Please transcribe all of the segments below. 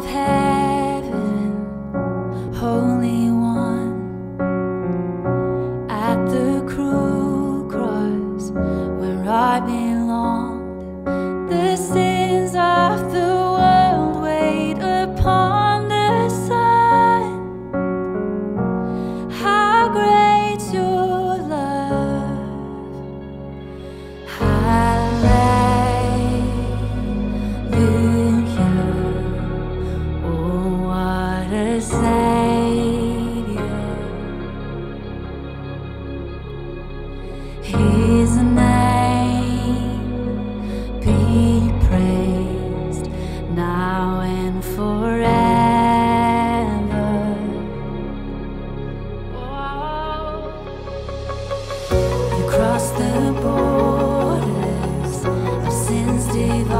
I've had. across the borders of sin's divine.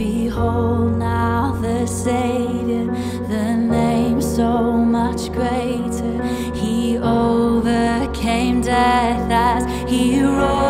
Behold now the Savior, the name so much greater. He overcame death as he rose.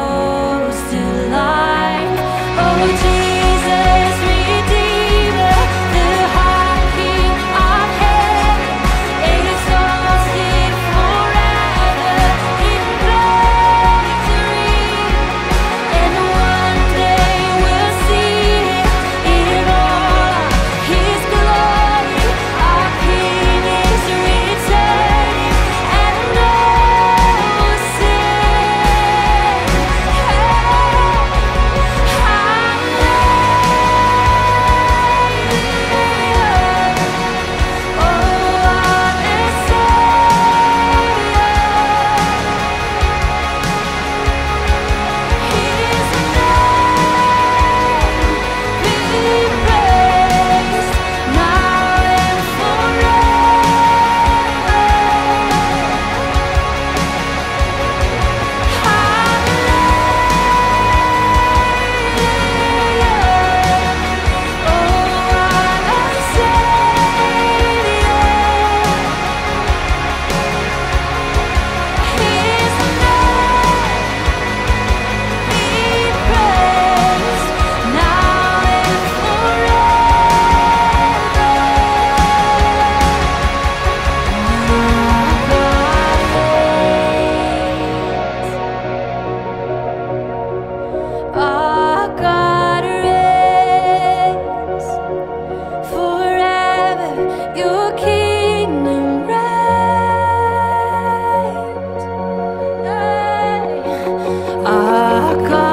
пока.